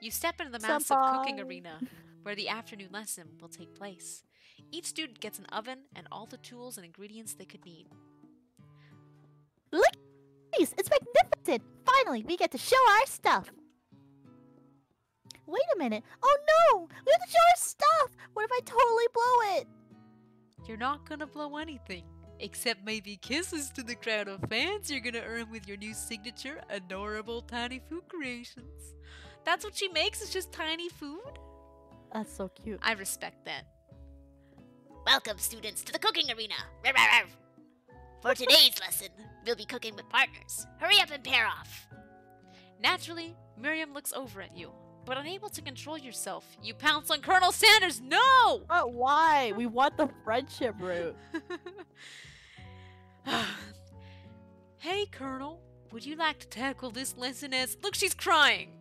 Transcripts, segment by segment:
You step into the massive cooking arena where the afternoon lesson will take place. Each student gets an oven and all the tools and ingredients they could need. Look Nice, it's magnificent! Finally, we get to show our stuff! Wait a minute. Oh no! We have to show our stuff! What if I totally blow it? You're not gonna blow anything. Except maybe kisses to the crowd of fans you're gonna earn with your new signature, adorable tiny food creations. That's what she makes, It's just tiny food? That's so cute. I respect that. Welcome, students, to the cooking arena. For today's lesson, we'll be cooking with partners. Hurry up and pair off. Naturally, Miriam looks over at you, but unable to control yourself, you pounce on Colonel Sanders. No! But why? We want the friendship route. hey, Colonel, would you like to tackle this lesson as. Look, she's crying!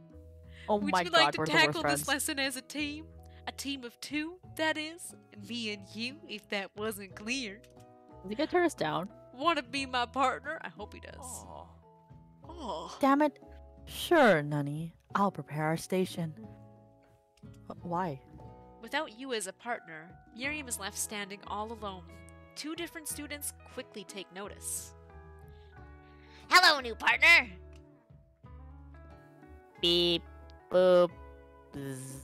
Oh Would my you god, like to we're the worst tackle this lesson as a team? A team of two, that is? Me and you, if that wasn't clear. Is he gonna turn us down? Want to be my partner? I hope he does. Oh. Damn it. Sure, Nunny. I'll prepare our station. Why? Without you as a partner, Miriam is left standing all alone. Two different students quickly take notice. Hello, new partner. Beep, boop, bzz.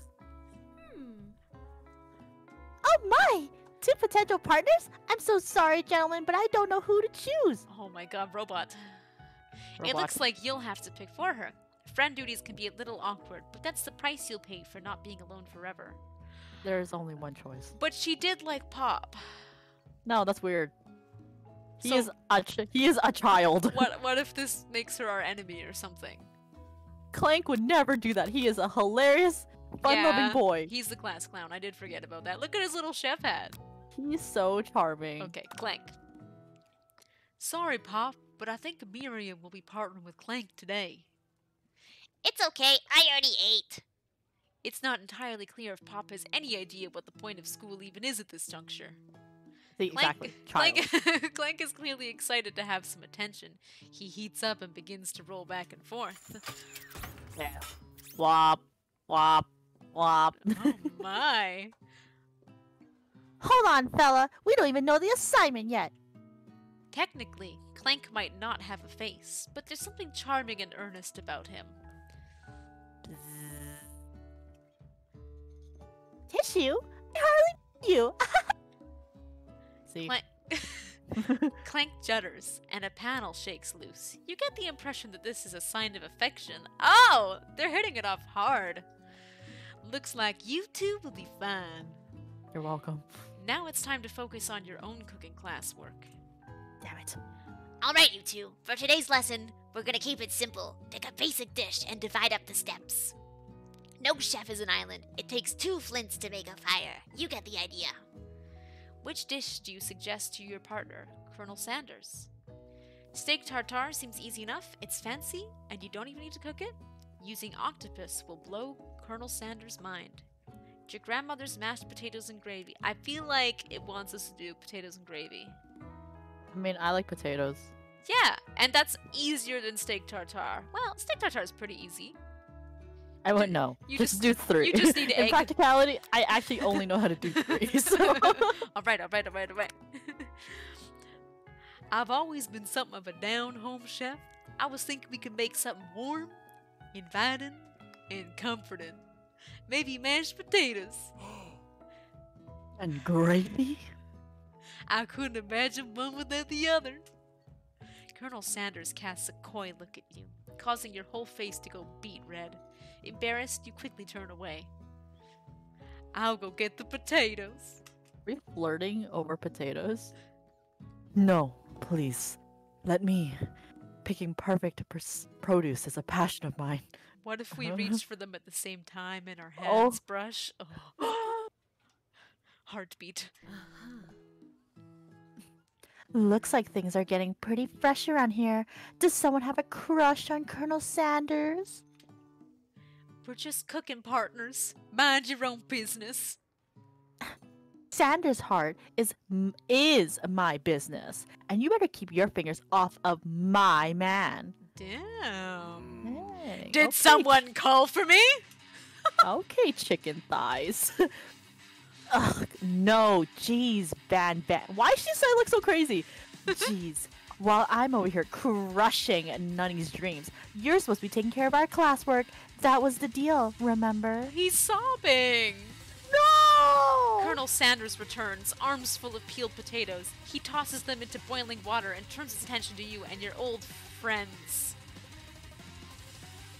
Oh my! Two potential partners? I'm so sorry, gentlemen, but I don't know who to choose. Oh my god, robot. It looks like you'll have to pick for her. Friend duties can be a little awkward, but that's the price you'll pay for not being alone forever. There's only one choice. But she did like Pop. No, that's weird. He So- is a ch- he is a child. What what if this makes her our enemy or something? Clank would never do that. He is a hilarious, fun-loving Yeah, boy. He's the class clown. I did forget about that. Look at his little chef hat. He's so charming. Okay, Clank. Sorry, Pop, but I think Miriam will be partnering with Clank today. It's okay. I already ate. It's not entirely clear if Pop has any idea what the point of school even is at this juncture. See, Clank, exactly. Clank, Clank is clearly excited to have some attention. He heats up and begins to roll back and forth. Yeah. Wop, wop, wop. oh my. Hold on, fella. We don't even know the assignment yet. Technically, Clank might not have a face, but there's something charming and earnest about him. Tissue? I hardly you. See? Clank, Clank judders, and a panel shakes loose. You get the impression that this is a sign of affection. Oh, they're hitting it off hard. Looks like you two will be fine. You're welcome. Now it's time to focus on your own cooking classwork. Damn it. All right, you two. For today's lesson, we're gonna keep it simple. Pick a basic dish and divide up the steps. No chef is an island. It takes two flints to make a fire. You get the idea. Which dish do you suggest to your partner, Colonel Sanders? Steak tartare seems easy enough, it's fancy, and you don't even need to cook it. Using octopus will blow Colonel Sanders' mind. Your grandmother's mashed potatoes and gravy. I feel like it wants us to do potatoes and gravy. I mean, I like potatoes. Yeah, and that's easier than steak tartare. Well, steak tartare is pretty easy. I wouldn't know. you just, just- do three. you just need In egg. practicality, I actually only know how to do three. So. all right, all right, all right, all right. I've always been something of a down home chef. I was thinking we could make something warm, inviting, and comforting. Maybe mashed potatoes. and gravy? I couldn't imagine one without the other. Colonel Sanders casts a coy look at you, causing your whole face to go beet red. Embarrassed, you quickly turn away. I'll go get the potatoes. Are we flirting over potatoes? No, please. Let me. Picking perfect pers- produce is a passion of mine. What if we Uh-huh. reached for them at the same time and our Oh. hands brush? Oh. Heartbeat. Looks like things are getting pretty fresh around here. Does someone have a crush on Colonel Sanders? We're just cooking partners. Mind your own business. Sanders' heart is is my business, and you better keep your fingers off of my man. Damn. Hey, Did okay. someone call for me? okay, chicken thighs. Ugh, no, jeez, Van Van. Why does she say I look so crazy? Jeez. While I'm over here crushing Nunny's dreams, you're supposed to be taking care of our classwork. That was the deal, remember? He's sobbing. No! Colonel Sanders returns, arms full of peeled potatoes. He tosses them into boiling water and turns his attention to you and your old friends.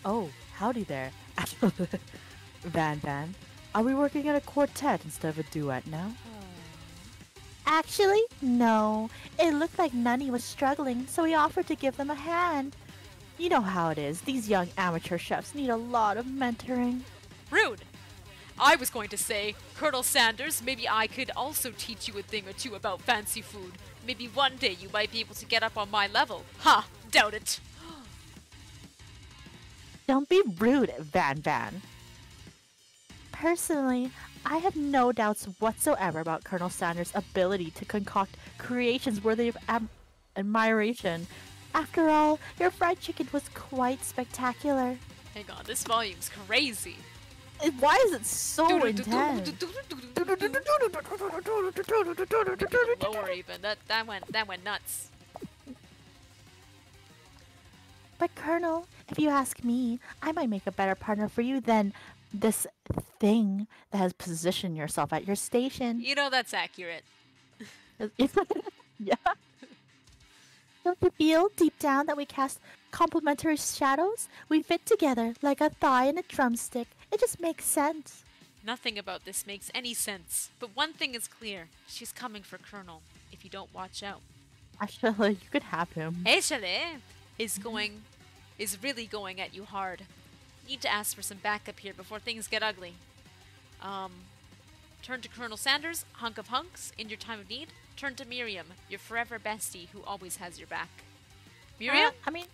Oh, howdy there. Van Van, are we working in a quartet instead of a duet now? Oh. Actually, no. It looked like Nunny was struggling, so we offered to give them a hand. You know how it is. These young amateur chefs need a lot of mentoring. Rude. I was going to say, Colonel Sanders, maybe I could also teach you a thing or two about fancy food. Maybe one day you might be able to get up on my level. Ha! Doubt it. Don't be rude, Van Van. Personally, I have no doubts whatsoever about Colonel Sanders' ability to concoct creations worthy of admiration. After all, your fried chicken was quite spectacular. Hang on, this volume's crazy. Why is it so intense? Lower even. That that went that went nuts. But Colonel, if you ask me, I might make a better partner for you than this thing that has positioned yourself at your station. You know that's accurate. yeah. Don't you feel deep down that we cast complementary shadows? We fit together like a thigh and a drumstick. It just makes sense. Nothing about this makes any sense. But one thing is clear. She's coming for Colonel. If you don't watch out. Actually, you could have him. Echele is going is really going at you hard. Need to ask for some backup here before things get ugly. Um turn to Colonel Sanders, hunk of hunks, in your time of need. Turn to Miriam, your forever bestie who always has your back. Miriam? Uh, I mean,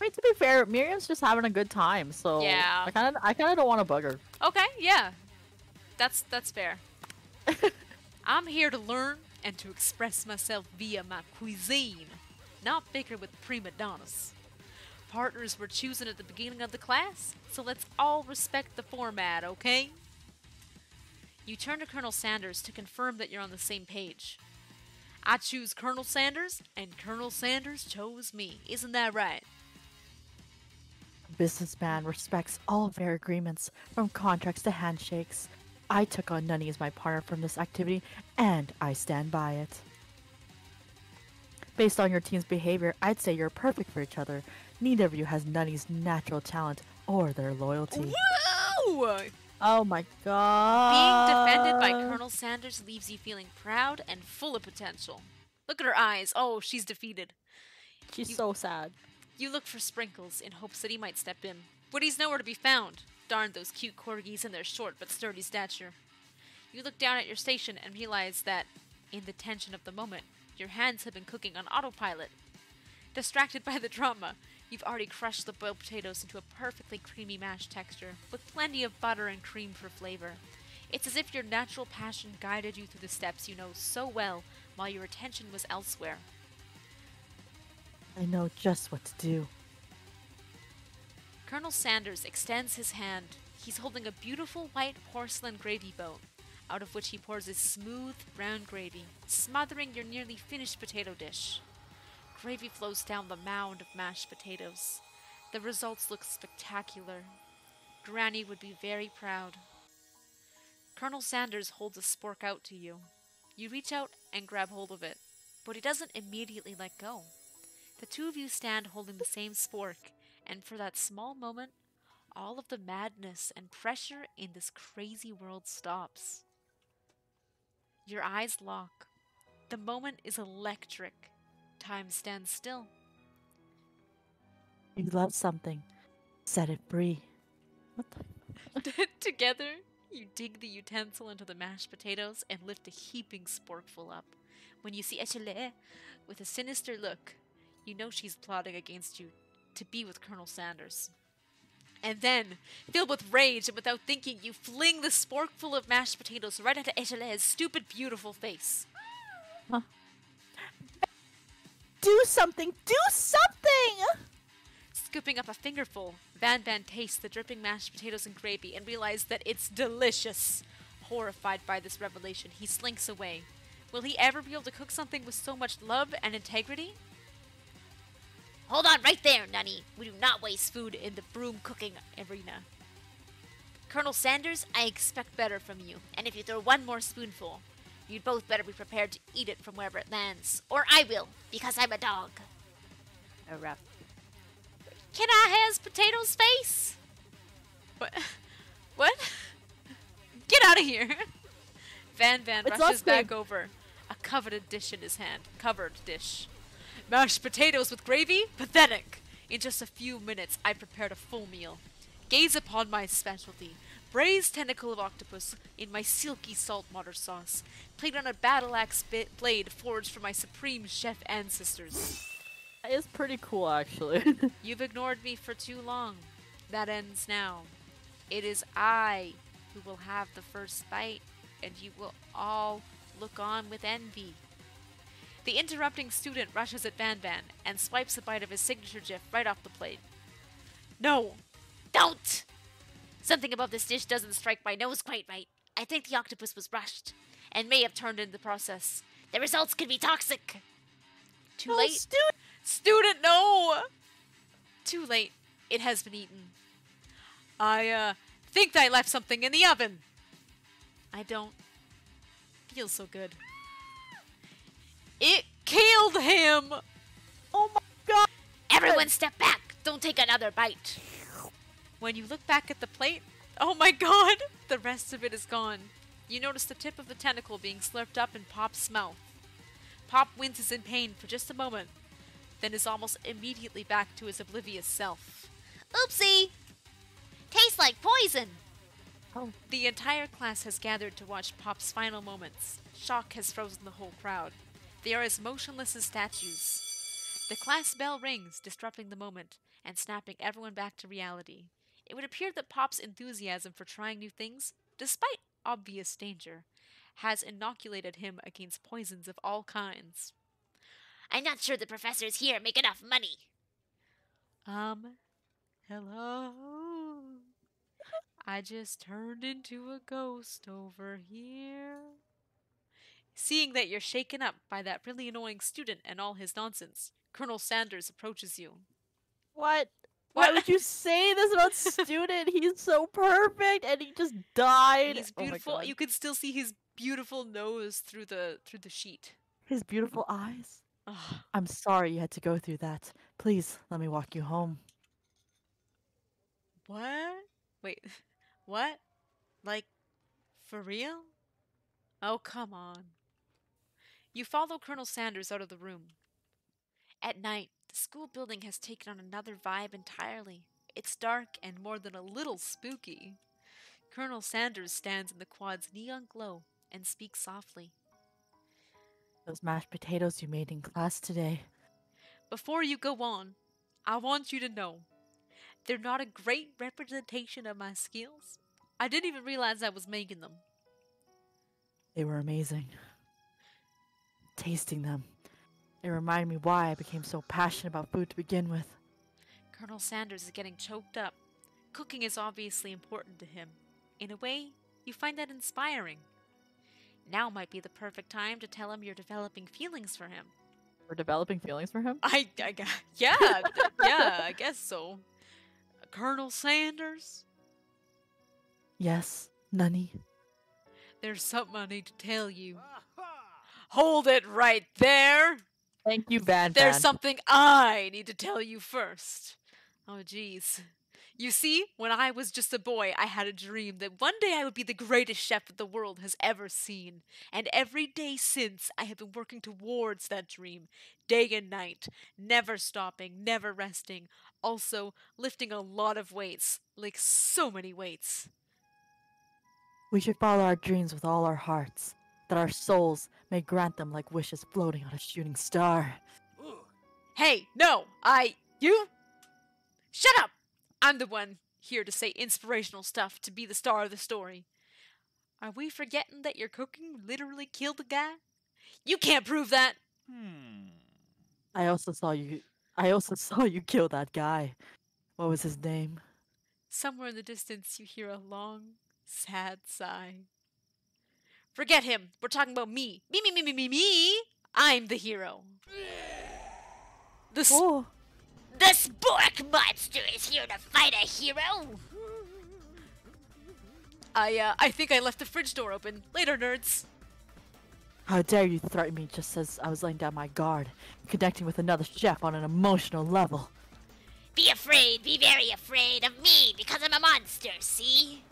wait, to be fair, Miriam's just having a good time, so Yeah. I kind of, I kind of don't want to bug her. Okay, yeah. That's that's fair. I'm here to learn and to express myself via my cuisine, not bicker with prima donnas. Partners were chosen at the beginning of the class, so let's all respect the format, okay? You turn to Colonel Sanders to confirm that you're on the same page. I choose Colonel Sanders, and Colonel Sanders chose me. Isn't that right? businessman respects all of their agreements, from contracts to handshakes. I took on Nunny as my partner from this activity, and I stand by it. Based on your team's behavior, I'd say you're perfect for each other. Neither of you has Nunny's natural talent or their loyalty. Whoa! Oh my god. Being defended by Colonel Sanders leaves you feeling proud and full of potential. Look at her eyes. Oh, she's defeated. She's you- so sad. You look for Sprinkles in hopes that he might step in, but he's nowhere to be found. Darn those cute corgis and their short but sturdy stature. You look down at your station and realize that, in the tension of the moment, your hands have been cooking on autopilot. Distracted by the drama, you've already crushed the boiled potatoes into a perfectly creamy mashed texture, with plenty of butter and cream for flavor. It's as if your natural passion guided you through the steps you know so well while your attention was elsewhere. I know just what to do. Colonel Sanders extends his hand. He's holding a beautiful white porcelain gravy boat, out of which he pours his smooth brown gravy, smothering your nearly finished potato dish. Gravy flows down the mound of mashed potatoes. The results look spectacular. Granny would be very proud. Colonel Sanders holds a spork out to you. You reach out and grab hold of it, but he doesn't immediately let go. The two of you stand holding the same spork, and for that small moment, all of the madness and pressure in this crazy world stops. Your eyes lock. The moment is electric. Time stands still. You love something. Set it free. What the? Together, you dig the utensil into the mashed potatoes and lift a heaping sporkful up. When you see Echele with a sinister look, you know she's plotting against you to be with Colonel Sanders. And then, filled with rage and without thinking, you fling the sporkful of mashed potatoes right into Echele's stupid, beautiful face. Do something! Do something! Scooping up a fingerful, Van Van tastes the dripping mashed potatoes and gravy and realizes that it's delicious. Horrified by this revelation, he slinks away. Will he ever be able to cook something with so much love and integrity? Hold on right there, Nunny. We do not waste food in the broom cooking arena. Colonel Sanders, I expect better from you, and if you throw one more spoonful, you'd both better be prepared to eat it from wherever it lands. Or I will, because I'm a dog. A wrap. Can I has potatoes face? What? What? Get out of here! Van Van It's rushes back babe. over, a coveted dish in his hand. Covered dish. Mashed potatoes with gravy? Pathetic! In just a few minutes, I prepared a full meal. Gaze upon my specialty. Braised tentacle of octopus in my silky saltwater sauce, played on a battle axe blade forged for my supreme chef ancestors. That is pretty cool, actually. You've ignored me for too long. That ends now. It is I who will have the first bite, and you will all look on with envy. The interrupting student rushes at Van Van and swipes a bite of his signature gif right off the plate. No! Don't! Something about this dish doesn't strike my nose quite right. I think the octopus was rushed, and may have turned in the process. The results could be toxic. Too Oh, late? student! Student, no! Too late. It has been eaten. I, uh, think I left something in the oven. I don't feel so good. It killed him! Oh my god! Everyone step back. Don't take another bite. When you look back at the plate, oh my god! The rest of it is gone. You notice the tip of the tentacle being slurped up in Pop's mouth. Pop winces in pain for just a moment, then is almost immediately back to his oblivious self. Oopsie! Tastes like poison. Oh, The entire class has gathered to watch Pop's final moments. Shock has frozen the whole crowd. They are as motionless as statues. The class bell rings, disrupting the moment and snapping everyone back to reality. It would appear that Pop's enthusiasm for trying new things, despite obvious danger, has inoculated him against poisons of all kinds. I'm not sure the professors here make enough money. Um, hello? I just turned into a ghost over here. Seeing that you're shaken up by that really annoying student and all his nonsense, Colonel Sanders approaches you. what? Why would you say this about student? He's so perfect, and he just died. He's Oh beautiful. God. you can still see his beautiful nose through the through the sheet. His beautiful eyes. Ugh. I'm sorry you had to go through that. Please let me walk you home. What? Wait, what? Like, for real? Oh, come on. You follow Colonel Sanders out of the room. At night, the school building has taken on another vibe entirely. It's dark and more than a little spooky. Colonel Sanders stands in the quad's neon glow and speaks softly. Those mashed potatoes you made in class today. Before you go on, I want you to know they're not a great representation of my skills. I didn't even realize I was making them. They were amazing. Tasting them, it reminded me why I became so passionate about food to begin with. Colonel Sanders is getting choked up. Cooking is obviously important to him. In a way, you find that inspiring. Now might be the perfect time to tell him you're developing feelings for him. We're developing feelings for him. I, I yeah, yeah, I guess so. Colonel Sanders, Yes, Nunny. there's something I need to tell you. Hold it right there. Thank you, Van There's something I need to tell you first. Oh, jeez. You see, when I was just a boy, I had a dream that one day I would be the greatest chef that the world has ever seen. And every day since, I have been working towards that dream, day and night, never stopping, never resting. Also, lifting a lot of weights, like so many weights. We should follow our dreams with all our hearts, that our souls may grant them like wishes floating on a shooting star. Hey, no, I. You? Shut up! I'm the one here to say inspirational stuff to be the star of the story. Are we forgetting that your cooking literally killed a guy? You can't prove that! Hmm. I also saw you. I also saw you kill that guy. What was his name? Somewhere in the distance, you hear a long, sad sigh. Forget him. We're talking about me. Me, me, me, me, me, me. I'm the hero. The s- Oh, The Spork Monster is here to fight a hero! I, uh, I think I left the fridge door open. Later, nerds. how dare you threaten me just as I was laying down my guard, connecting with another chef on an emotional level. Be afraid, be very afraid of me because I'm a monster, see?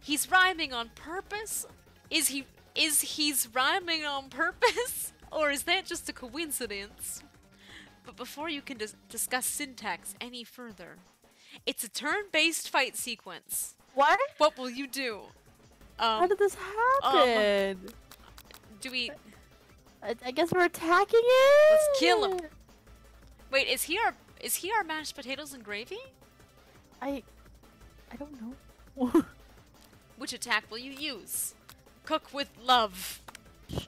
He's rhyming on purpose? Is he, is he's rhyming on purpose? Or is that just a coincidence? But before you can dis- discuss syntax any further, it's a turn-based fight sequence. What? What will you do? How Um, did this happen? do we I, I guess we're attacking it. Let's kill him. wait? Is he our is he our mashed potatoes and gravy? I, I don't know. Which attack will you use? Cook with love.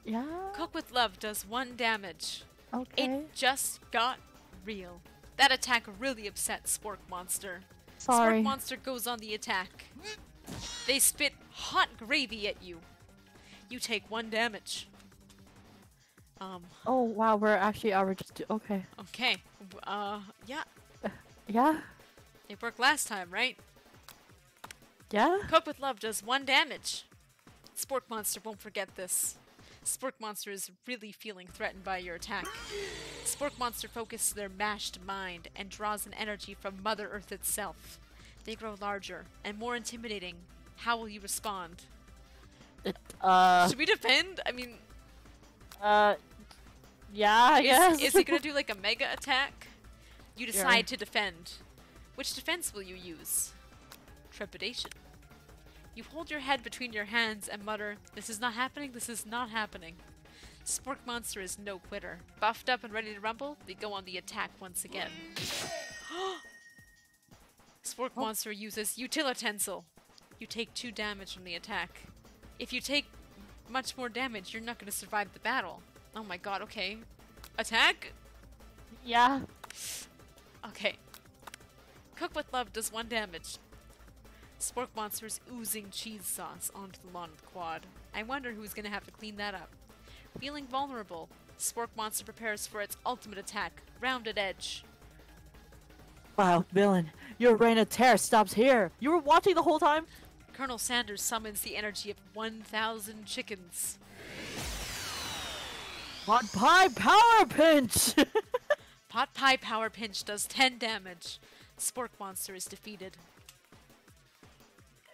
yeah. Cook with love does one damage. Okay. It just got real. That attack really upset Spork Monster. Sorry. Spork Monster goes on the attack. They spit hot gravy at you. You take one damage. Um, Oh wow, we're actually are we just do- okay. okay. Uh, yeah. Yeah. It worked last time, right? Yeah. Cook with Love does one damage. Spork Monster won't forget this. Spork Monster is really feeling threatened by your attack. Spork Monster focuses their mashed mind and draws an energy from Mother Earth itself. They grow larger and more intimidating. How will you respond? It, uh. Should we defend? I mean, Uh. Yeah. I guess. is, is he gonna do like a mega attack? You decide to defend. Which defense will you use? Trepidation. You hold your head between your hands and mutter, This is not happening, this is not happening. Spork Monster is no quitter. Buffed up and ready to rumble, they go on the attack once again. Spork oh. Monster uses Utilitensel. You take two damage from the attack. If you take much more damage, you're not going to survive the battle. Oh my god, okay. Attack? yeah. Okay. Cook with Love does one damage. Spork Monster is oozing cheese sauce onto the lawn of the quad. I wonder who's gonna have to clean that up. Feeling vulnerable, Spork Monster prepares for its ultimate attack, Rounded Edge. Wow, villain, your reign of terror stops here. You were watching the whole time. Colonel Sanders summons the energy of 1,000 chickens. Pot pie power pinch. Pot Pie Power Pinch does 10 damage. Spork Monster is defeated.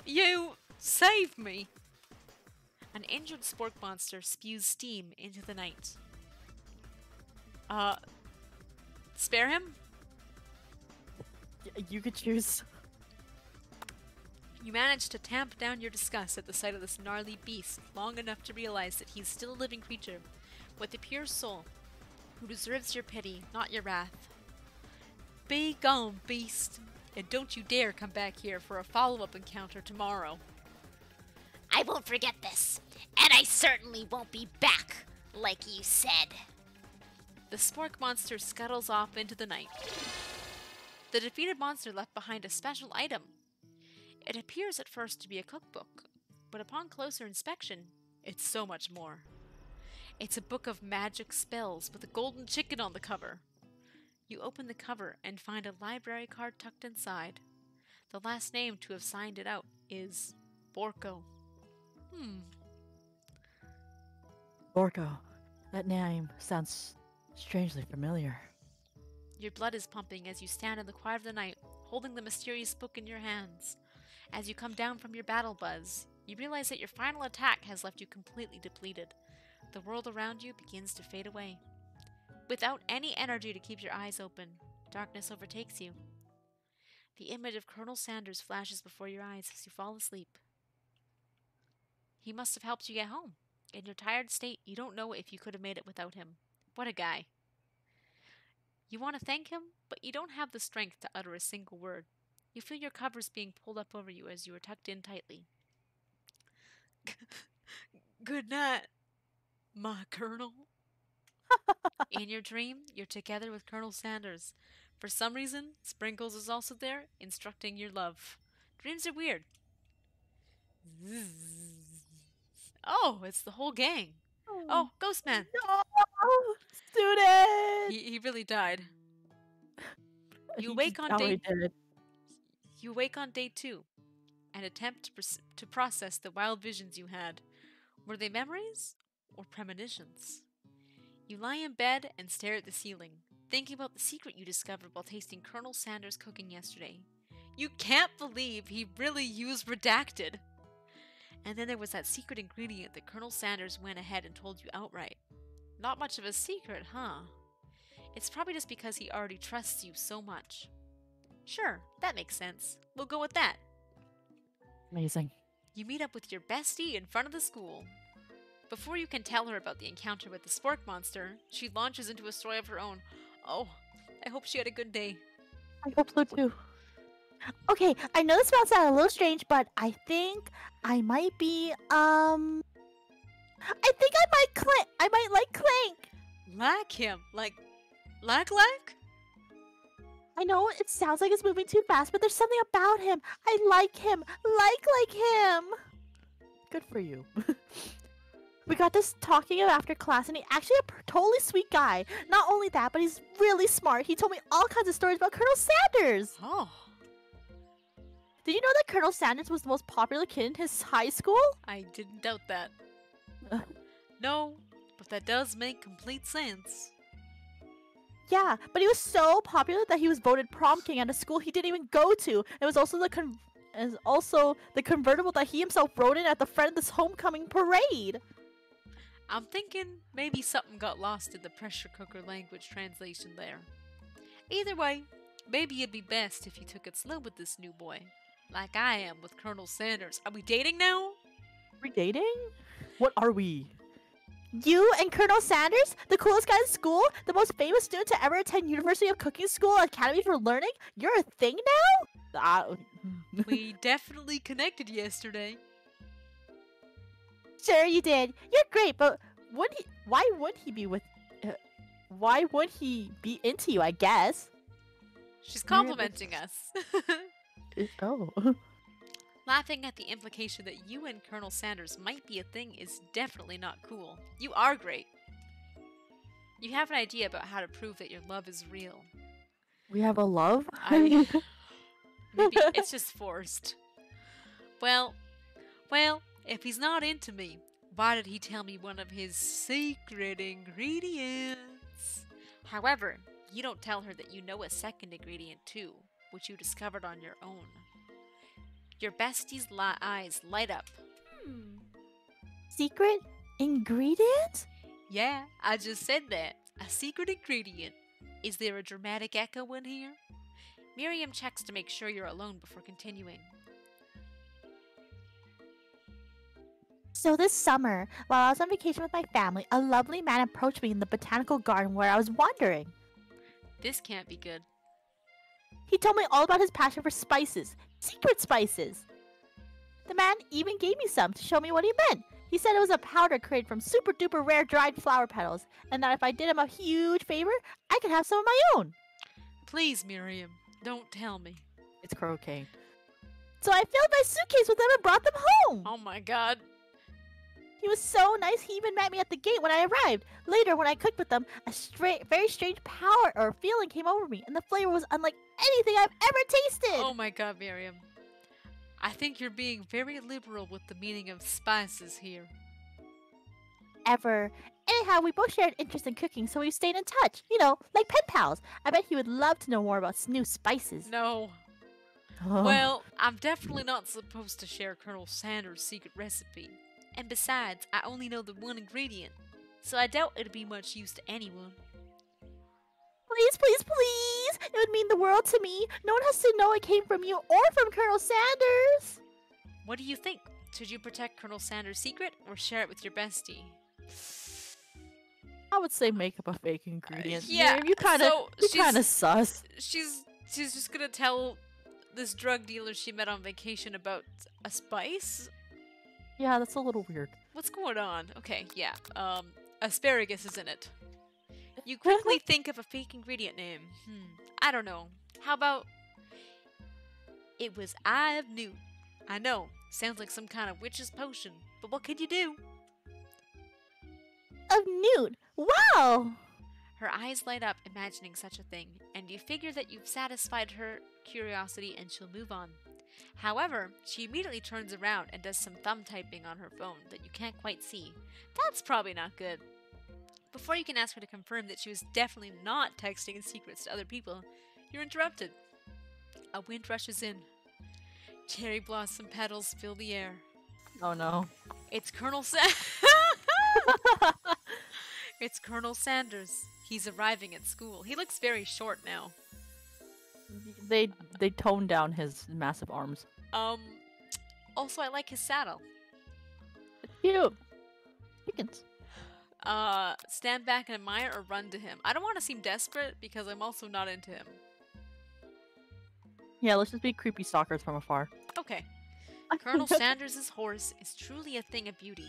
You saved me! An injured Spork Monster spews steam into the night. Uh, spare him? Y- you could choose. You manage to tamp down your disgust at the sight of this gnarly beast long enough to realize that he's still a living creature with a pure soul who deserves your pity, not your wrath. Be gone, beast, and don't you dare come back here for a follow up encounter tomorrow. I won't forget this, and I certainly won't be back, like you said. The spork monster scuttles off into the night. The defeated monster left behind a special item. It appears at first to be a cookbook, but upon closer inspection, it's so much more. It's a book of magic spells with a golden chicken on the cover. You open the cover and find a library card tucked inside. The last name to have signed it out is Borko. Hmm, Borko. That name sounds strangely familiar. Your blood is pumping as you stand in the quiet of the night, holding the mysterious book in your hands. As you come down from your battle buzz, you realize that your final attack has left you completely depleted. The world around you begins to fade away. Without any energy to keep your eyes open, darkness overtakes you. The image of Colonel Sanders flashes before your eyes as you fall asleep. He must have helped you get home. In your tired state, you don't know if you could have made it without him. What a guy. You want to thank him, but you don't have the strength to utter a single word. You feel your covers being pulled up over you as you are tucked in tightly. Good night, my Colonel. In your dream, you're together with Colonel Sanders, For some reason, Sprinkles is also there, instructing your love. Dreams are weird. Oh, it's the whole gang. Oh, Ghostman. no, student. He, he really died. You wake on day. You wake on day two and attempt to, to process the wild visions you had. Were they memories or premonitions? You lie in bed and stare at the ceiling, thinking about the secret you discovered while tasting Colonel Sanders' cooking yesterday. You can't believe he really used redacted. And then there was that secret ingredient that Colonel Sanders went ahead and told you outright. Not much of a secret, huh? It's probably just because he already trusts you so much. Sure, that makes sense. We'll go with that. Amazing. You meet up with your bestie in front of the school. Before you can tell her about the encounter with the spork monster, she launches into a story of her own. Oh, I hope she had a good day. I hope so too. Okay, I know this might sound a little strange, but I think I might be um. I think I might clank. I might like Clank. Like him, like, like like? I know it sounds like it's moving too fast, but there's something about him. I like him. Like like him. Good for you. we got this talking after class, and he actually a totally sweet guy. Not only that, but he's really smart. He told me all kinds of stories about Colonel Sanders. Oh, Did you know that Colonel Sanders was the most popular kid in his high school? I didn't doubt that. No, but that does make complete sense. Yeah, but he was so popular that he was voted prom king at a school he didn't even go to. It was also the con- is also the convertible that he himself rode in at the front of this homecoming parade. I'm thinking maybe something got lost in the pressure cooker language translation there. Either way, maybe it'd be best if you took it slow with this new boy. Like I am with Colonel Sanders. Are we dating now? We're dating? What are we? You and Colonel Sanders, the coolest guy in school, the most famous student to ever attend University of Cooking School Academy for Learning, you're a thing now? Uh, We definitely connected yesterday. Sure you did. You're great, but would he? Why would he be with? Uh, why would he be into you? I guess. She's complimenting us. Oh. Laughing at the implication that you and Colonel Sanders might be a thing is definitely not cool. You are great. You have an idea about how to prove that your love is real. We have a love. I- Maybe it's just forced. Well, well, if he's not into me, why did he tell me one of his secret ingredients? However, you don't tell her that you know a second ingredient too, which you discovered on your own. Your bestie's li- eyes light up. Hmm. Secret ingredient? Yeah, I just said that. A secret ingredient. Is there a dramatic echo in here? Miriam checks to make sure you're alone before continuing. So this summer, while I was on vacation with my family, a lovely man approached me in the botanical garden where I was wandering. This can't be good. He told me all about his passion for spices, secret spices. The man even gave me some to show me what he meant. He said it was a powder created from super duper rare dried flower petals, and that if I did him a huge favor, I could have some of my own. Please, Miriam, don't tell me. It's croquet. So I filled my suitcase with them and brought them home. Oh my god. He was so nice, he even met me at the gate when I arrived. Later, when I cooked with them, a stra- very strange power or feeling came over me, and the flavor was unlike anything I've ever tasted. Oh my god, Miriam. I think you're being very liberal with the meaning of spices here. Ever. Anyhow, we both shared interest in cooking, so we stayed in touch. You know, like pen pals. I bet he would love to know more about new spices. No. Oh. Well, I'm definitely not supposed to share Colonel Sanders' secret recipe. And besides, I only know the one ingredient, so I doubt it'd be much use to anyone. please, please, please! It would mean the world to me. No one has to know it came from you or from Colonel Sanders. What do you think? Should you protect Colonel Sanders' secret or share it with your bestie? I would say make up a fake ingredient. Uh, yeah, Miriam, you kind of, so you she's- kind of sus. She's she's just gonna tell this drug dealer she met on vacation about a spice. Yeah, that's a little weird. What's going on? Okay, yeah. Um, asparagus is in it. You quickly think of a fake ingredient name. Hmm, I don't know. How about it was Eye of Newt? I know, sounds like some kind of witch's potion, but what could you do? Of Newt. Wow. Her eyes light up, imagining such a thing, and you figure that you've satisfied her curiosity and she'll move on. However, she immediately turns around and does some thumb typing on her phone that you can't quite see. That's probably not good. Before you can ask her to confirm that she was definitely not texting in secrets to other people, you're interrupted. A wind rushes in. Cherry blossom petals fill the air. Oh no. It's Colonel Sa- It's Colonel Sanders. He's arriving at school. He looks very short now. They they toned down his massive arms. Um also I like his saddle. It's cute. Chickens. Uh stand back and admire or run to him. I don't want to seem desperate because I'm also not into him. Yeah, let's just be creepy stalkers from afar. Okay. Colonel Sanders' horse is truly a thing of beauty.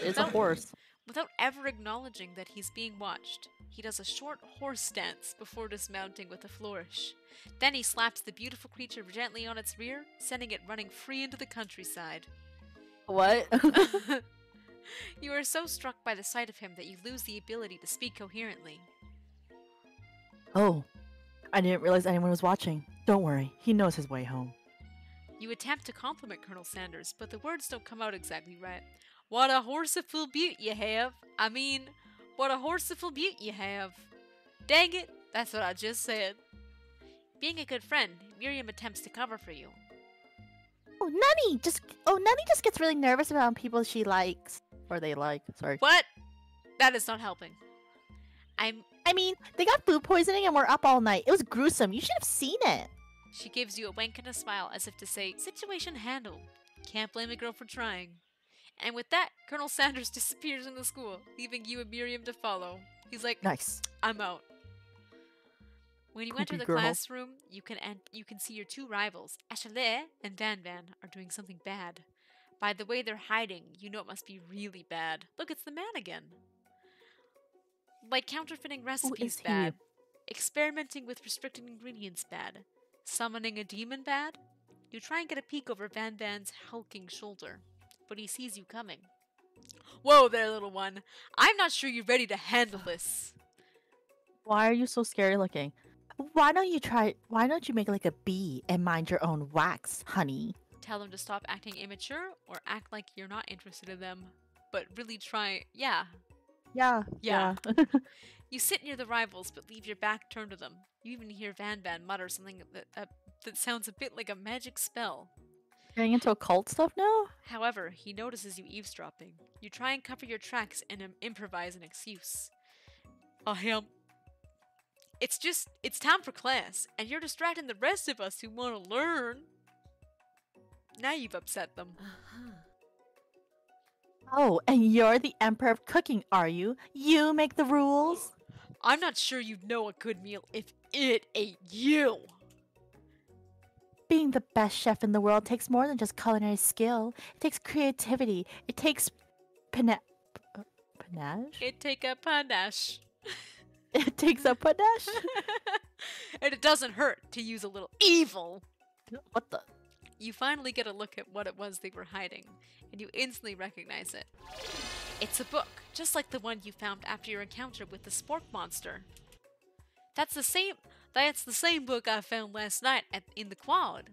It's a horse. Without ever acknowledging that he's being watched, he does a short horse dance before dismounting with a flourish. Then he slaps the beautiful creature gently on its rear, sending it running free into the countryside. What? you are so struck by the sight of him that you lose the ability to speak coherently. oh, I didn't realize anyone was watching. Don't worry, he knows his way home. You attempt to compliment Colonel Sanders, but the words don't come out exactly right. What a horseful beaut you have! I mean, what a horseful beaut you have! Dang it, that's what I just said. Being a good friend, Miriam attempts to cover for you. Oh, Nunny just oh Nunny just gets really nervous around people she likes or they like. Sorry. What? That is not helping. I'm. I mean, they got food poisoning and we're up all night. It was gruesome. You should have seen it. She gives you a wink and a smile as if to say, Situation handled. Can't blame a girl for trying. And with that, Colonel Sanders disappears in the school, leaving you and Miriam to follow. He's like, Nice. I'm out. When you enter the girl. classroom, you can you can see your two rivals, Achille and Van Van, are doing something bad. By the way they're hiding, you know it must be really bad. Look, it's the man again. Like counterfeiting recipes bad. Experimenting with restricted ingredients bad. Summoning a demon bad. You try and get a peek over Van Van's hulking shoulder, but he sees you coming. Whoa there, little one. I'm not sure you're ready to handle this. Why are you so scary looking? Why don't you try why don't you make like a bee and mind your own wax, honey? tell them to stop acting immature or act like you're not interested in them, but really try. Yeah. Yeah. Yeah. You sit near the rivals, but leave your back turned to them. You even hear Van Van mutter something that, that, that sounds a bit like a magic spell. Getting into occult stuff now? However, he notices you eavesdropping. You try and cover your tracks and im- improvise an excuse. I am. It's just, it's time for class, and you're distracting the rest of us who want to learn. Now you've upset them. Uh-huh. Oh, and you're the emperor of cooking, are you? You make the rules? I'm not sure you'd know a good meal if it ate you. Being the best chef in the world takes more than just culinary skill. It takes creativity. It takes pana- panache. It takes a panache. It takes a panache. and it doesn't hurt to use a little evil. what the? You finally get a look at what it was they were hiding, and you instantly recognize it. It's a book, just like the one you found after your encounter with the spork monster. That's the same. That's the same book I found last night at, in the quad.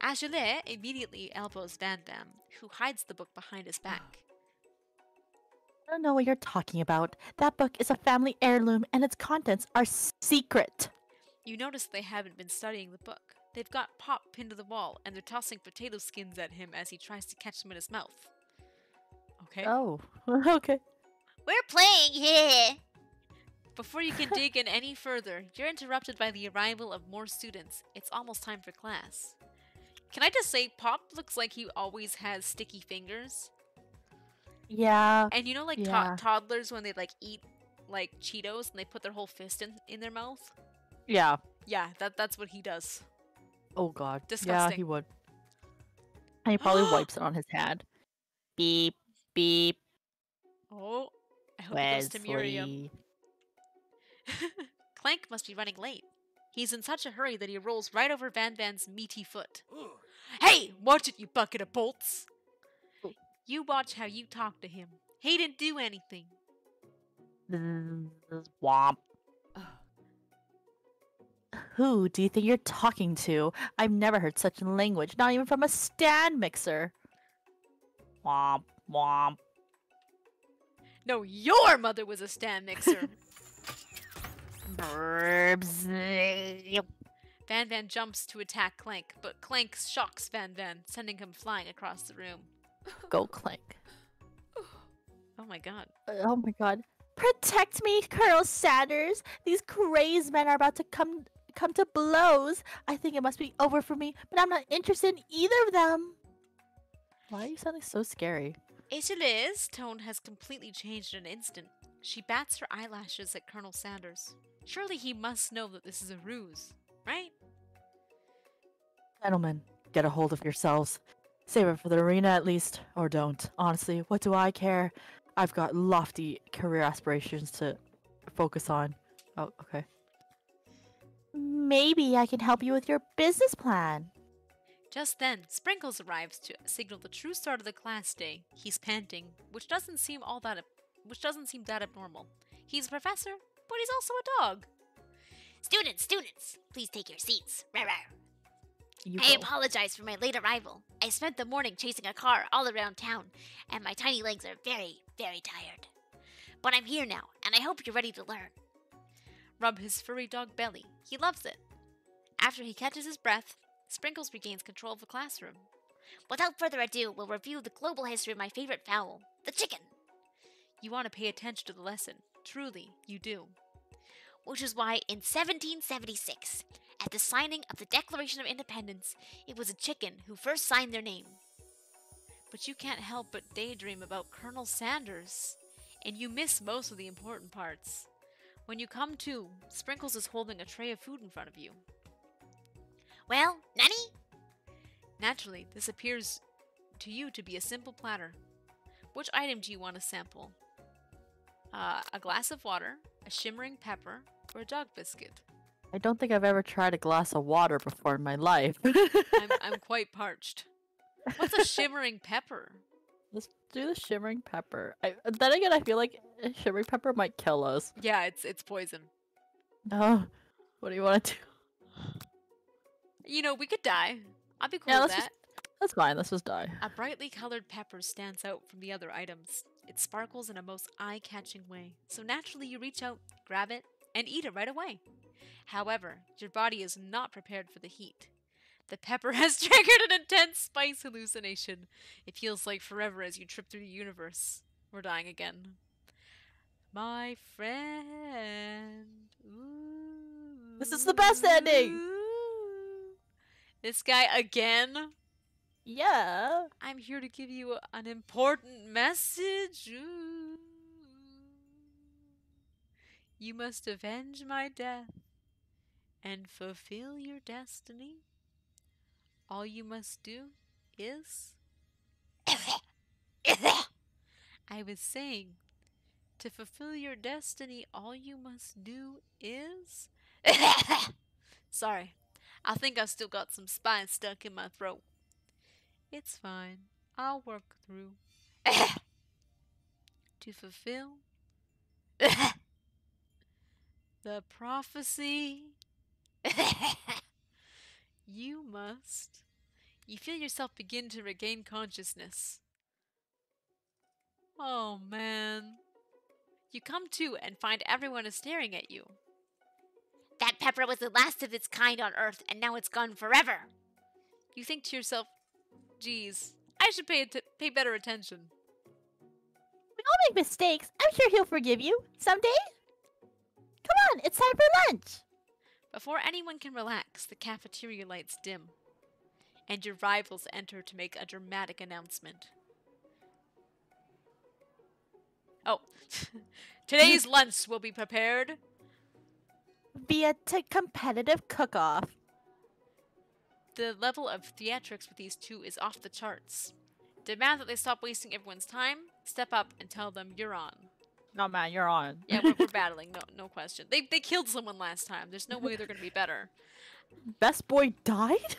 Agile immediately elbows Van Van, who hides the book behind his back. I don't know what you're talking about. That book is a family heirloom, and its contents are secret. You notice they haven't been studying the book. They've got Pop pinned to the wall, and they're tossing potato skins at him as he tries to catch them in his mouth. Okay. Oh, okay. We're playing here. Before you can dig in any further, you're interrupted by the arrival of more students. It's almost time for class. Can I just say, Pop looks like he always has sticky fingers. Yeah. And you know, like to- toddlers when they like eat like Cheetos and they put their whole fist in, in their mouth. Yeah. Yeah, that that's what he does. Oh god. Disgusting. Yeah, he would. And he probably wipes it on his hand. Beep beep. Oh, I hope it goes to Miriam. Wesley. Clank must be running late. He's in such a hurry that he rolls right over Van Van's meaty foot. Hey, watch it, you bucket of bolts! Oh. You watch how you talk to him. He didn't do anything. Womp. Who do you think you're talking to? I've never heard such language, not even from a stand mixer. Womp, womp. No, your mother was a stand mixer. Van Van jumps to attack Clank, but Clank shocks Van Van, sending him flying across the room. Go clank. Oh my god. Oh my god. Protect me, Colonel Sanders. These crazed men are about to come come to blows. I think it must be over for me, but I'm not interested in either of them. Why are you sounding so scary? Achilles' tone has completely changed in an instant. She bats her eyelashes at Colonel Sanders. Surely he must know that this is a ruse, right? Gentlemen, get a hold of yourselves. Save it for the arena at least, or don't. Honestly, what do I care? I've got lofty career aspirations to focus on. Oh, okay. Maybe I can help you with your business plan. Just then, Sprinkles arrives to signal the true start of the class day. He's panting, which doesn't seem all that which doesn't seem that abnormal. He's a professor, but he's also a dog. Students, students, please take your seats. Rawr, rawr. You I go. apologize for my late arrival. I spent the morning chasing a car all around town, and my tiny legs are very, very tired. But I'm here now, and I hope you're ready to learn. Rub his furry dog belly. He loves it. After he catches his breath, Sprinkles regains control of the classroom. Without further ado, we'll review the global history of my favorite fowl, the chicken, You want to pay attention to the lesson. Truly, you do. which is why in 1776, at the signing of the Declaration of Independence, it was a chicken who first signed their name. But you can't help but daydream about Colonel Sanders, and you miss most of the important parts. When you come to, Sprinkles is holding a tray of food in front of you. Well, Nanny? Naturally, this appears to you to be a simple platter. Which item do you want to sample? Uh, a glass of water, a shimmering pepper, or a dog biscuit? I don't think I've ever tried a glass of water before in my life. I'm, I'm quite parched. What's a shimmering pepper? Let's do the shimmering pepper. I, then again, I feel like a shimmering pepper might kill us. Yeah, it's it's poison. Oh, what do you want to do? You know, we could die. I'll be cool Yeah, with let's that. just that's fine. Let's just die. A brightly colored pepper stands out from the other items. It sparkles in a most eye catching way, so naturally you reach out, grab it, and eat it right away. However, your body is not prepared for the heat. The pepper has triggered an intense spice hallucination. It feels like forever as you trip through the universe. We're dying again. My friend. This is the best ending. ooh. This guy again? Yeah. I'm here to give you an important message. You must avenge my death and fulfill your destiny. All you must do is. I was saying, to fulfill your destiny, all you must do is. Sorry, I think I've still got some spice stuck in my throat. It's fine. I'll work through to fulfill the prophecy. You must. You feel yourself begin to regain consciousness. Oh man. You come to and find everyone is staring at you. that pepper was the last of its kind on Earth, and now it's gone forever. You think to yourself, geez, I should pay, pay better attention. We all make mistakes. I'm sure he'll forgive you someday. Come on, it's time for lunch. Before anyone can relax, the cafeteria lights dim, and your rivals enter to make a dramatic announcement. Oh, today's mm. lunch will be prepared. Via t- competitive cook-off. The level of theatrics with these two is off the charts. Demand that they stop wasting everyone's time, step up and tell them you're on. No man, you're on. Yeah, we're, we're battling. No, no question. They they killed someone last time. There's no way they're gonna be better. Best boy died?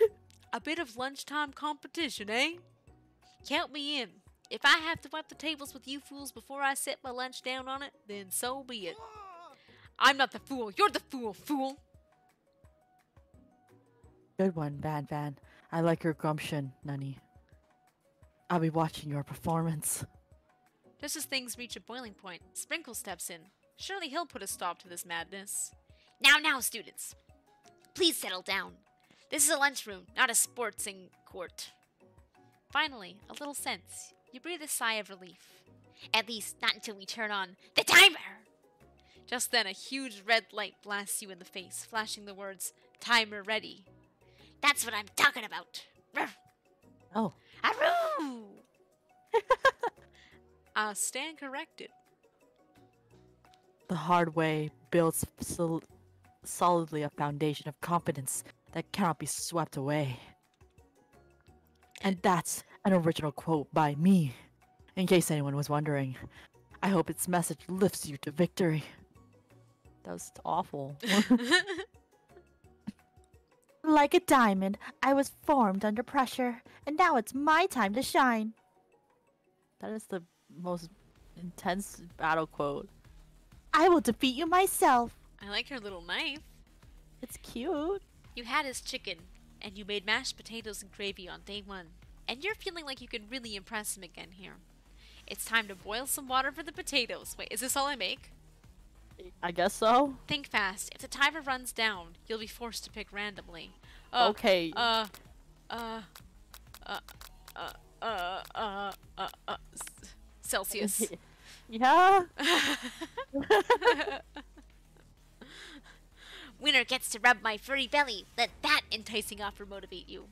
A bit of lunchtime competition, eh? Count me in. If I have to wipe the tables with you fools before I set my lunch down on it, then so be it. I'm not the fool. You're the fool, fool. Good one, Van Van. I like your gumption, Nunny. I'll be watching your performance. Just as things reach a boiling point, Sprinkle steps in. Surely he'll put a stop to this madness. Now, now, students. Please settle down. This is a lunchroom, not a sportsing court. Finally, a little sense. You breathe a sigh of relief. At least, not until we turn on the timer! Just then, a huge red light blasts you in the face, flashing the words, Timer ready. That's what I'm talking about. Oh. Aroo! Uh, stand corrected. The hard way builds sol- solidly a foundation of confidence that cannot be swept away. And that's an original quote by me, in case anyone was wondering. I hope its message lifts you to victory. That was awful. Like a diamond, I was formed under pressure, and now it's my time to shine. That is the most intense battle quote. I will defeat you myself. I like your little knife. It's cute. You had his chicken, and you made mashed potatoes and gravy on day one. And you're feeling like you can really impress him again here. It's time to boil some water for the potatoes. Wait, is this all I make? I guess so. Think fast. If the timer runs down, you'll be forced to pick randomly. Uh, okay. Uh, uh, uh, uh, uh, uh, uh, uh, S- Celsius. yeah. Winner gets to rub my furry belly. Let that enticing offer motivate you.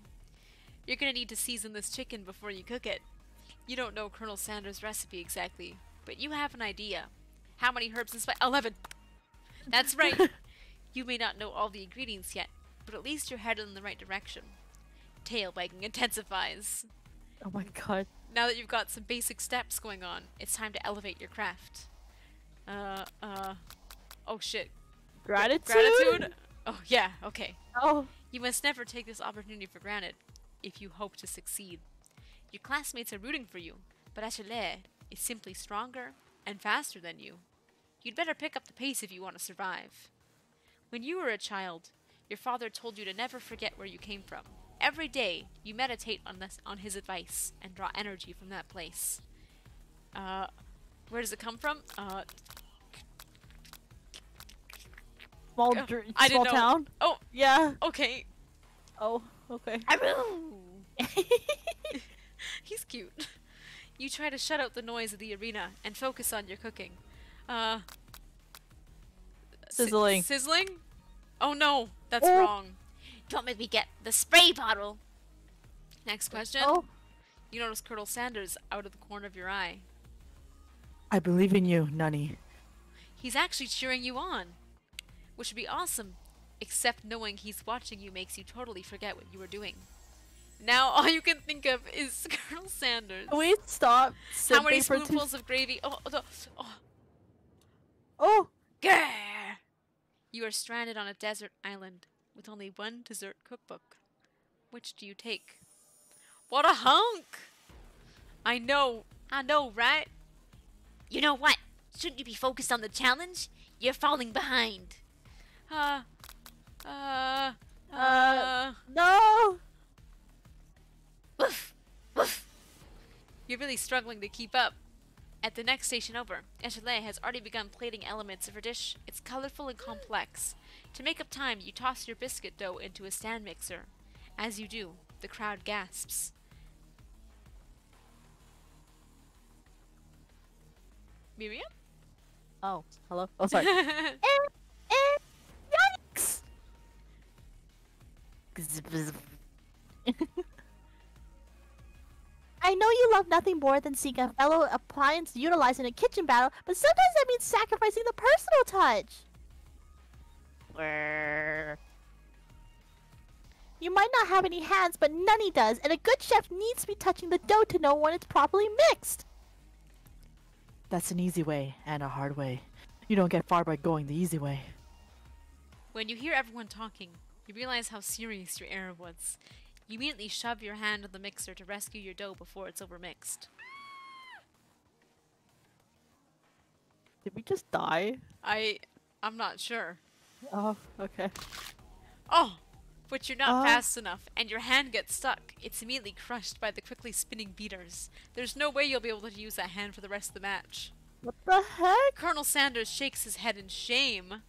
You're gonna need to season this chicken before you cook it. You don't know Colonel Sanders' recipe exactly, but you have an idea. How many herbs and spices? Eleven! That's right! you may not know all the ingredients yet, but at least you're headed in the right direction. Tail wagging intensifies. Oh my god. Now that you've got some basic steps going on, it's time to elevate your craft. Uh, uh, oh shit. Gratitude. Gratitude? Oh, yeah, okay. Oh. You must never take this opportunity for granted if you hope to succeed. Your classmates are rooting for you, but Achille is simply stronger and faster than you. You'd better pick up the pace if you want to survive. When you were a child, your father told you to never forget where you came from. Every day, you meditate on this on his advice and draw energy from that place. Uh, where does it come from? Uh, Small, Uh, I small didn't know. town. oh, Yeah. okay. Oh. Okay. He's cute. You try to shut out the noise of the arena and focus on your cooking. Uh. Sizzling. sizzling? Oh no, that's Oh. wrong. Don't make me get the spray bottle. Next question. Oh. You notice Colonel Sanders out of the corner of your eye. I believe in you, Nunny. He's actually cheering you on, which would be awesome, except knowing he's watching you makes you totally forget what you were doing. Now all you can think of is Colonel Sanders. Can we stop? How many simping two- spoonfuls of gravy? Oh, oh, oh, Oh. Grr! You are stranded on a desert island with only one dessert cookbook. Which do you take? What a hunk! I know, I know, right? You know what? Shouldn't you be focused on the challenge? You're falling behind. Uh, uh, uh, Uh, No. Woof! Woof! you're really struggling to keep up. At the next station over, Echelay has already begun plating elements of her dish. It's colorful and complex. To make up time, you toss your biscuit dough into a stand mixer. As you do, the crowd gasps. Miriam? Oh. Hello. Oh, sorry. Eh, eh, yikes! I know you love nothing more than seeing a fellow appliance utilized in a kitchen battle, but sometimes that means sacrificing the personal touch. You might not have any hands, but Nunny does, and a good chef needs to be touching the dough to know when it's properly mixed. That's an easy way and a hard way. You don't get far by going the easy way. When you hear everyone talking, you realize how serious your error was. You immediately shove your hand on the mixer to rescue your dough before it's overmixed. Did we just die? I I'm not sure. Oh, okay. Oh, but you're not Uh. fast enough, and your hand gets stuck. It's immediately crushed by the quickly spinning beaters. There's no way you'll be able to use that hand for the rest of the match. What the heck? Colonel Sanders shakes his head in shame.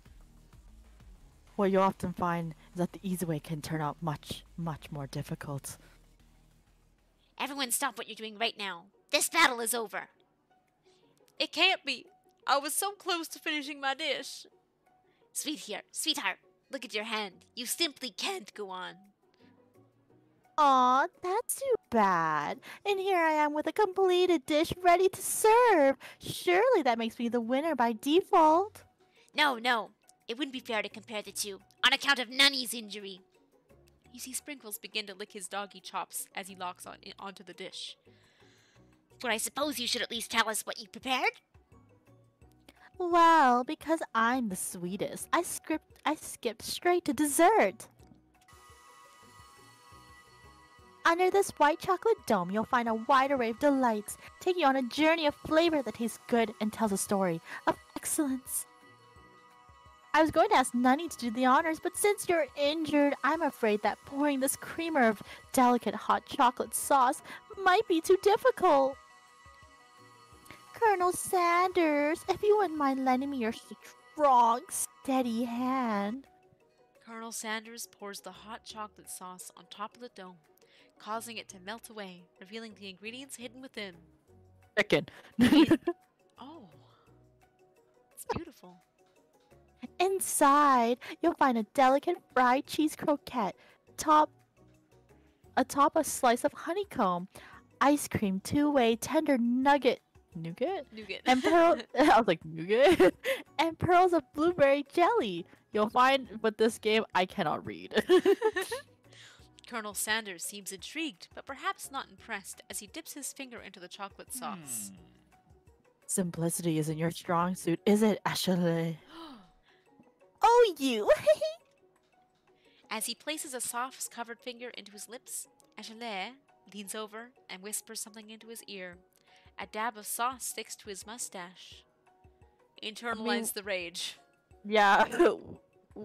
What you often find is that the easy way can turn out much, much more difficult. Everyone stop what you're doing right now. This battle is over. It can't be. I was so close to finishing my dish. Sweet here, sweetheart, look at your hand. You simply can't go on. Aw, that's too bad. And here I am with a completed dish ready to serve. Surely that makes me the winner by default. No, no. It wouldn't be fair to compare the two, on account of Nunny's injury. You see Sprinkles begin to lick his doggy chops as he locks on onto the dish. But I suppose you should at least tell us what you prepared? Well, because I'm the sweetest, I script I skipped straight to dessert. Under this white chocolate dome, you'll find a wide array of delights, taking you on a journey of flavor that tastes good and tells a story of excellence. I was going to ask Nunny to do the honors, but since you're injured, I'm afraid that pouring this creamer of delicate hot chocolate sauce might be too difficult. Colonel Sanders, if you wouldn't mind lending me your strong, steady hand. Colonel Sanders pours the hot chocolate sauce on top of the dome, causing it to melt away, revealing the ingredients hidden within. Chicken. Oh, it's beautiful. Inside, you'll find a delicate fried cheese croquette, top atop a slice of honeycomb, ice cream, two-way tender nugget, nougat, Nougat. and pearl. I was like nougat, and pearls of blueberry jelly. You'll find, but this game I cannot read. Colonel Sanders seems intrigued, but perhaps not impressed, as he dips his finger into the chocolate sauce. Hmm. Simplicity isn't your strong suit, is it, Ashley? oh, you! As he places a sauce covered finger into his lips, Achille leans over and whispers something into his ear. A dab of sauce sticks to his mustache. Internalize the rage. yeah,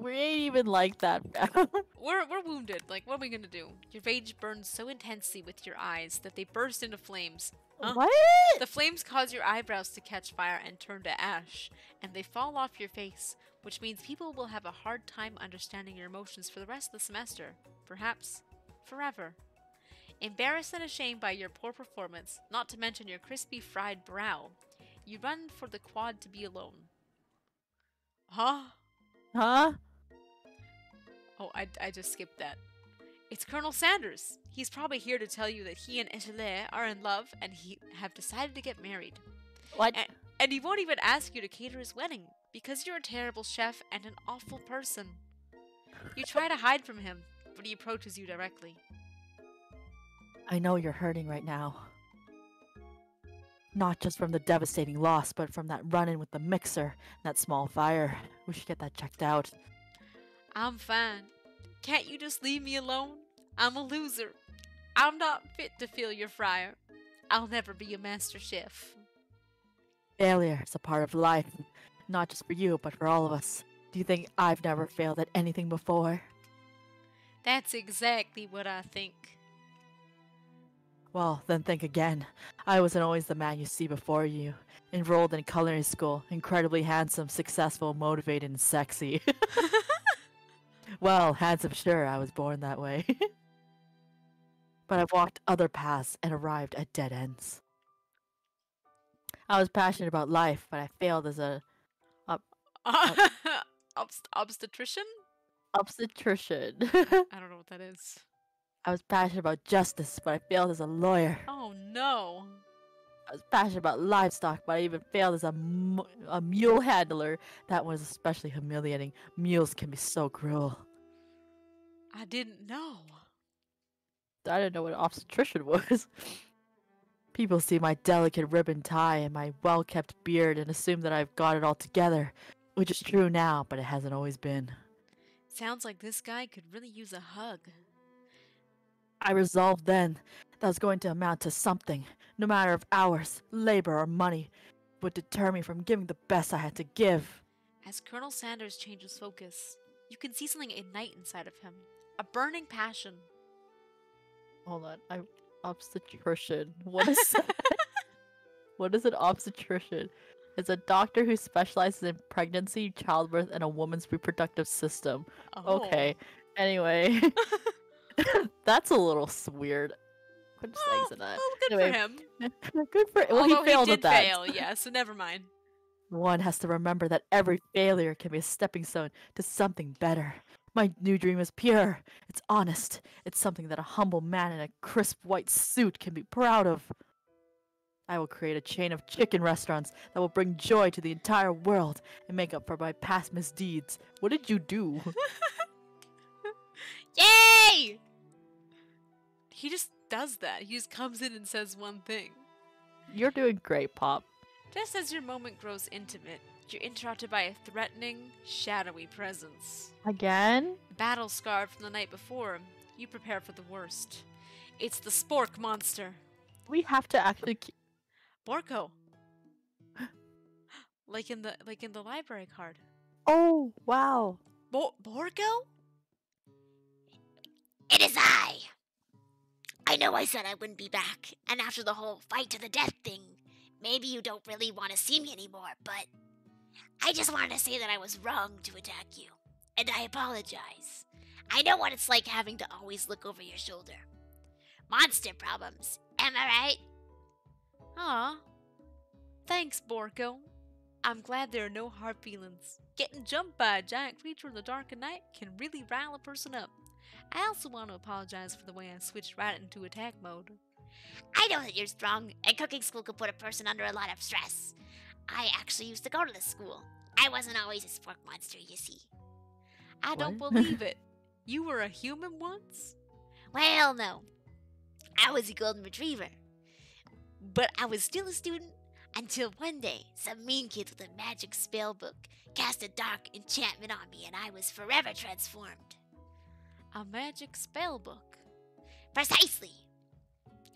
we ain't even like that. We're, we're wounded. Like, what are we gonna do? Your rage burns so intensely with your eyes that they burst into flames. Huh? What? The flames cause your eyebrows to catch fire and turn to ash, and they fall off your face, which means people will have a hard time understanding your emotions for the rest of the semester. Perhaps forever. Embarrassed and ashamed by your poor performance, not to mention your crispy fried brow, you run for the quad to be alone. Huh? Huh? Oh, I, I just skipped that. It's Colonel Sanders. He's probably here to tell you that he and Echelle are in love and he have decided to get married. What? And, and he won't even ask you to cater his wedding because you're a terrible chef and an awful person. You try to hide from him, but he approaches you directly. I know you're hurting right now. Not just from the devastating loss, but from that run in with the mixer and that small fire. We should get that checked out. I'm fine. Can't you just leave me alone? I'm a loser. I'm not fit to fill your fryer. I'll never be a master chef. Failure is a part of life, not just for you, but for all of us. Do you think I've never failed at anything before? That's exactly what I think. Well, then think again. I wasn't always the man you see before you. Enrolled in culinary school, incredibly handsome, successful, motivated, and sexy. well, handsome, sure, I was born that way. but I've walked other paths and arrived at dead ends. I was passionate about life, but I failed as a Obst- obstetrician? obstetrician. I don't know what that is. I was passionate about justice, but I failed as a lawyer. Oh no. I was passionate about livestock, but I even failed as a, a mule handler. That was especially humiliating. Mules can be so cruel. I didn't know. I didn't know what an obstetrician was. People see my delicate ribbon tie and my well kept beard and assume that I've got it all together, which is true now, but it hasn't always been. Sounds like this guy could really use a hug. I resolved then that was going to amount to something, no matter of hours, labor, or money, would deter me from giving the best I had to give. As Colonel Sanders changes focus, you can see something ignite inside of him a burning passion. Hold on, I obstetrician. What is that? what is an obstetrician? It's a doctor who specializes in pregnancy, childbirth, and a woman's reproductive system. Oh. Okay. Anyway, that's a little weird. What just Well, exit that? good Anyway, for him. Good for well, Although he failed did at that. fail, yeah, so never mind. One has to remember that every failure can be a stepping stone to something better. My new dream is pure. It's honest. It's something that a humble man in a crisp white suit can be proud of. I will create a chain of chicken restaurants that will bring joy to the entire world and make up for my past misdeeds. What did you do? Yay! He just does that. He just comes in and says one thing. You're doing great, Pop. Just as your moment grows intimate, you're interrupted by a threatening, shadowy presence. Again? Battle scarred from the night before, you prepare for the worst. It's the Spork monster. We have to actually. Keep... Borko. like in the like in the library card. Oh, wow. Bo- Borgo? It is I. I know I said I wouldn't be back, and after the whole fight to the death thing, maybe you don't really want to see me anymore, but I just wanted to say that I was wrong to attack you, and I apologize. I know what it's like having to always look over your shoulder. Monster problems, am I right? Aw. Thanks, Borko. I'm glad there are no hard feelings. Getting jumped by a giant creature in the dark of night can really rile a person up. I also want to apologize for the way I switched right into attack mode. I know that you're strong, and cooking school could put a person under a lot of stress. I actually used to go to this school. I wasn't always a spork monster, you see. I don't believe it. You were a human once? Well, no. I was a golden retriever. But I was still a student until one day some mean kid with a magic spell book cast a dark enchantment on me and I was forever transformed. A magic spell book. Precisely.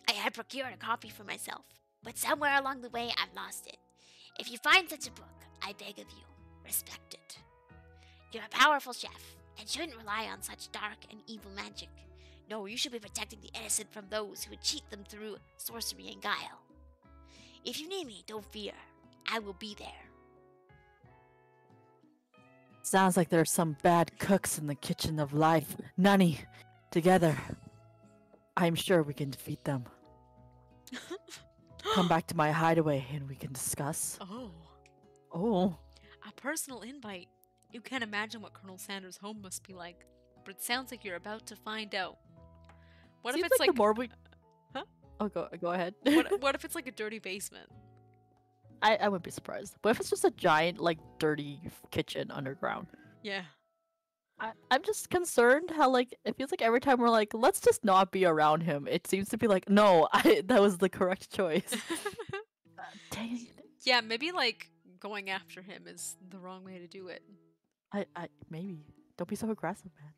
I had procured a copy for myself, but somewhere along the way I've lost it. If you find such a book, I beg of you, respect it. You're a powerful chef and shouldn't rely on such dark and evil magic. No, you should be protecting the innocent from those who would cheat them through sorcery and guile. If you need me, don't fear. I will be there. Sounds like there are some bad cooks in the kitchen of life. Nani, together. I'm sure we can defeat them. Come back to my hideaway and we can discuss. Oh, Oh, a personal invite. You can't imagine what Colonel Sanders' home must be like, but it sounds like you're about to find out. What seems if it's like, like, the more we. Huh? Oh, go go ahead. what, what if it's like a dirty basement? I I wouldn't be surprised. What if it's just a giant like dirty kitchen underground? Yeah. I, I'm just concerned how like it feels like every time we're like let's just not be around him. It seems to be like no, I that was the correct choice. Uh, dang it. yeah, maybe like going after him is the wrong way to do it. I I maybe don't be so aggressive, man.